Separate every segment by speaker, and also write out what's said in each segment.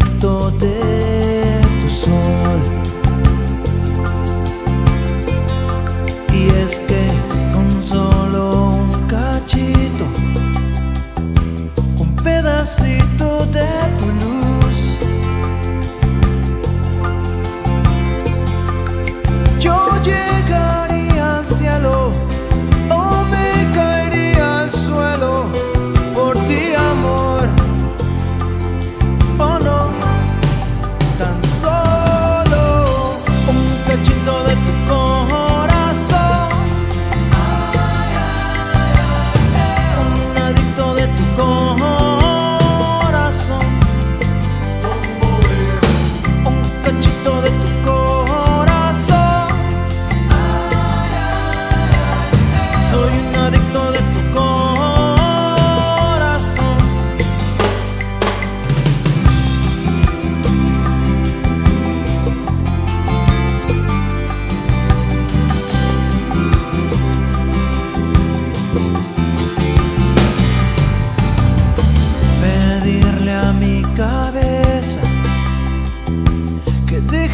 Speaker 1: conflicto de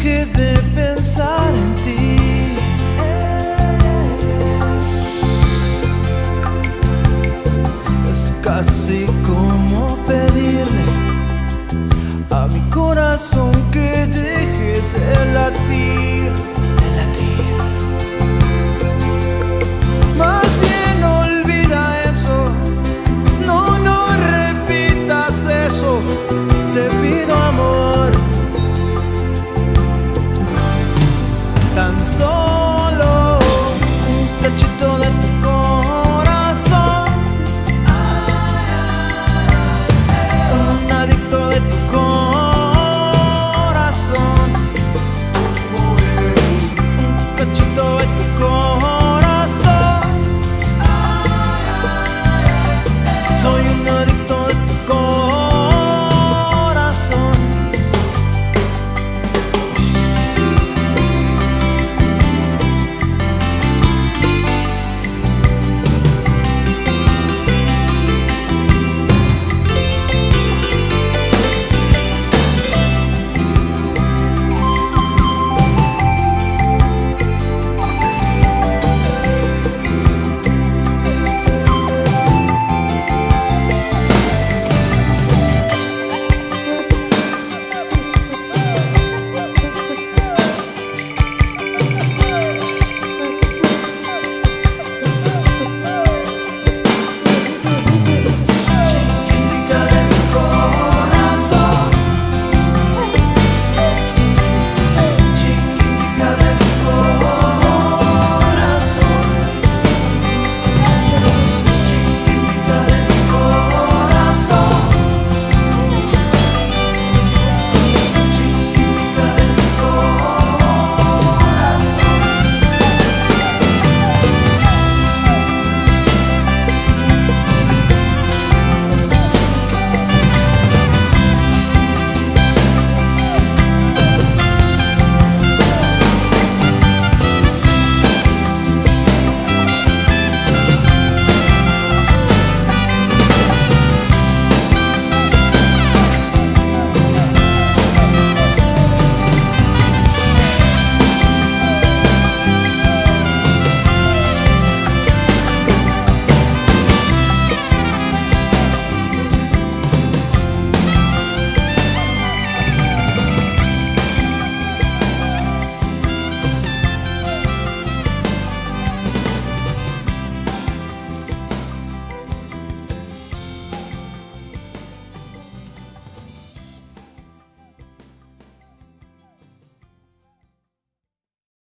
Speaker 1: de pensar en ti. Es casi como pedirle a mi corazón que deje de latir. so